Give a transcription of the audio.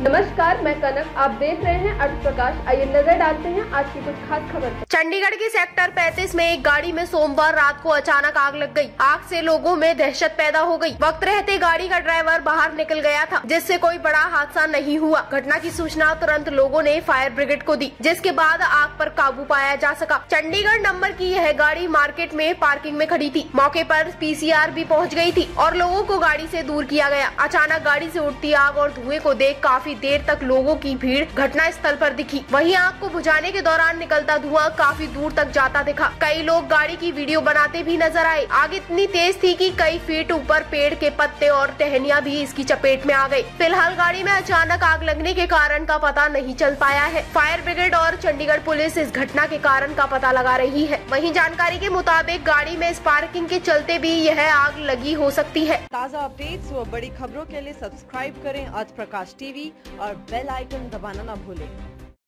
नमस्कार, मैं कनक। आप देख रहे हैं अर्थ प्रकाश आइए नज़र डालते हैं आज की कुछ खास खबर चंडीगढ़ के सेक्टर 35 में एक गाड़ी में सोमवार रात को अचानक आग लग गई। आग से लोगों में दहशत पैदा हो गई। वक्त रहते गाड़ी का ड्राइवर बाहर निकल गया था, जिससे कोई बड़ा हादसा नहीं हुआ। घटना की सूचना तुरंत लोगों ने फायर ब्रिगेड को दी, जिसके बाद आग पर काबू पाया जा सका। चंडीगढ़ नंबर की यह गाड़ी मार्केट में पार्किंग में खड़ी थी। मौके पर पीसीआर भी पहुँच गई थी और लोगों को गाड़ी से दूर किया गया। अचानक गाड़ी से उठती आग और धुएँ को देख काफ़ी देर तक लोगों की भीड़ घटना स्थल पर दिखी। वहीं आग को बुझाने के दौरान निकलता धुआँ काफ़ी दूर तक जाता दिखा। कई लोग गाड़ी की वीडियो बनाते भी नज़र आए। आग इतनी तेज थी कि कई फीट ऊपर पेड़ के पत्ते और टहनिया भी इसकी चपेट में आ गई। फ़िलहाल गाड़ी में अचानक आग लगने के कारण का पता नहीं चल पाया है। फायर ब्रिगेड और चंडीगढ़ पुलिस इस घटना के कारण का पता लगा रही है। वहीं जानकारी के मुताबिक गाड़ी में स्पार्किंग के चलते भी यह आग लगी हो सकती है। ताज़ा अपडेट्स व बड़ी खबरों के लिए सब्सक्राइब करें आज प्रकाश टीवी। और बेल आइकन दबाना ना भूलें।